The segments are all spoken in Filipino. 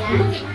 Vai lá.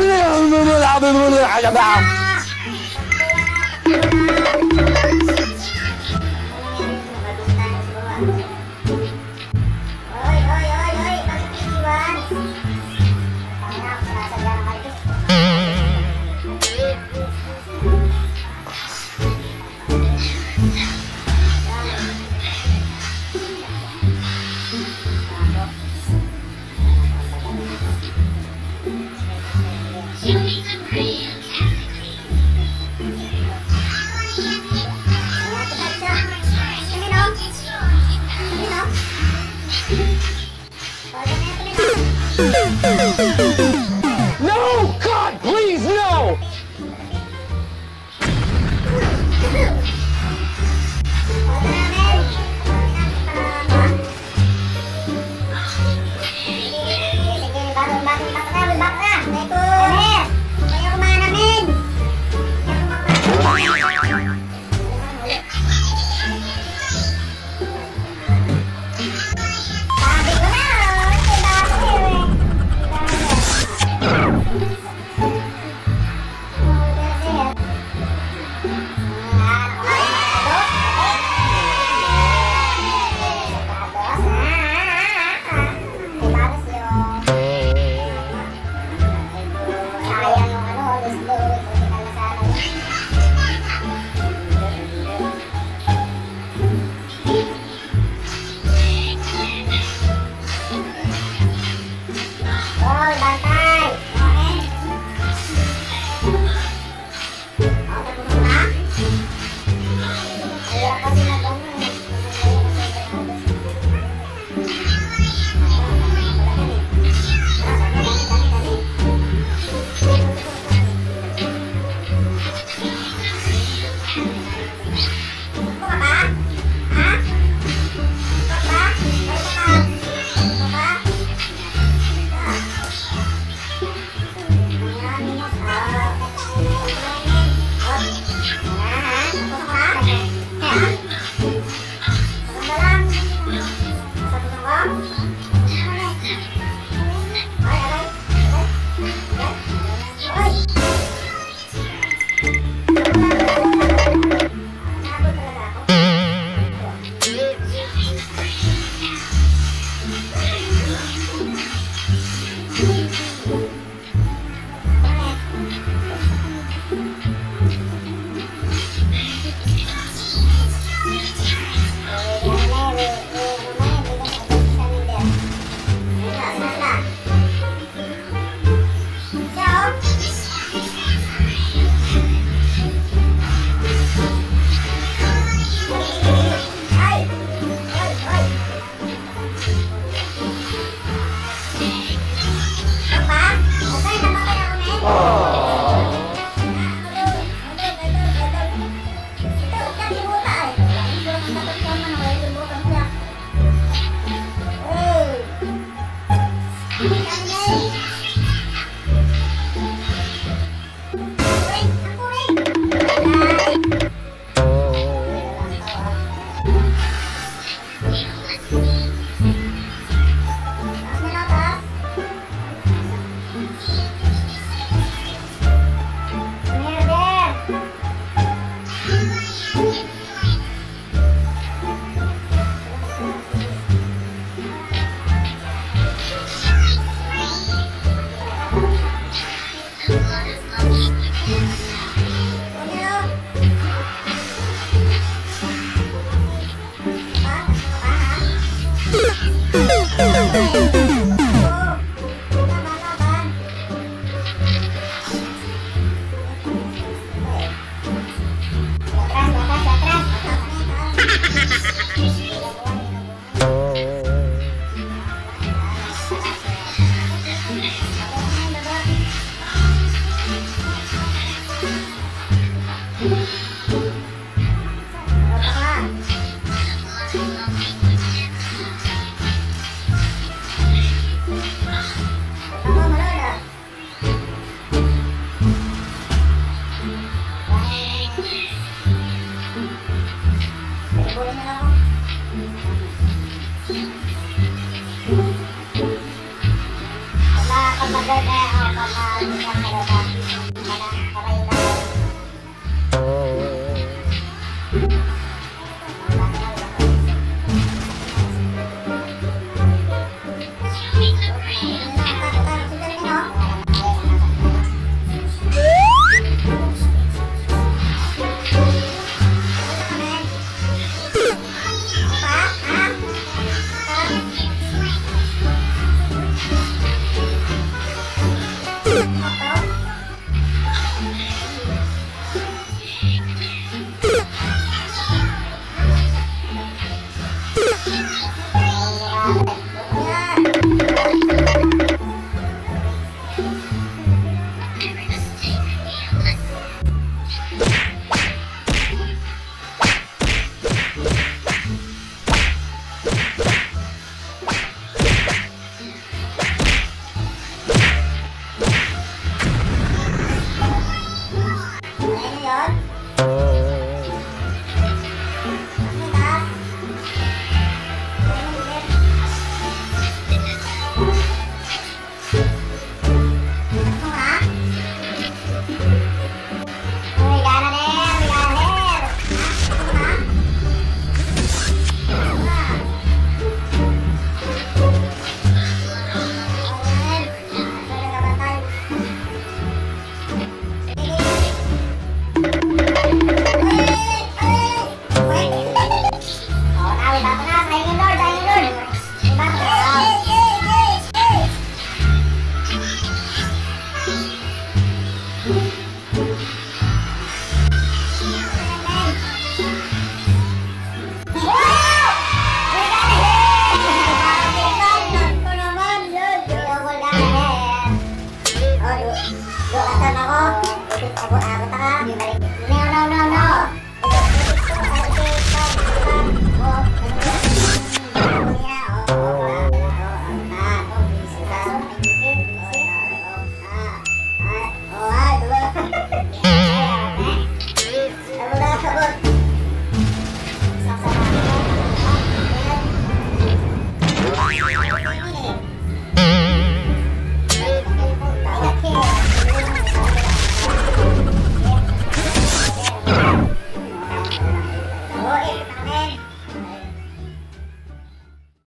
العظيم يا جماعة. Bye. Thank. Wala ka maganda o kapag nakarabas. Wala ka Buatan ako. Abot-abot ako. Balik. No, no, no, no.